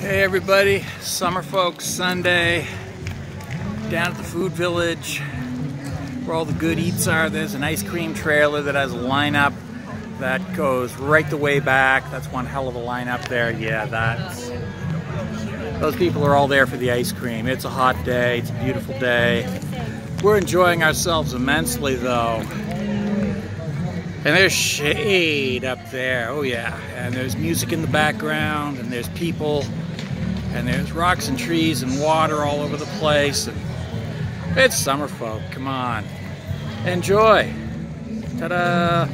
Hey everybody, Summerfolk's Sunday down at the Food Village where all the good eats are. There's an ice cream trailer that has a lineup that goes right the way back. That's one hell of a lineup there. Yeah, that's those people are all there for the ice cream. It's a hot day, it's a beautiful day. We're enjoying ourselves immensely though. And there's shade up there, oh yeah. And there's music in the background, and there's people, and there's rocks and trees and water all over the place. And it's Summerfolk, come on. Enjoy. Ta-da!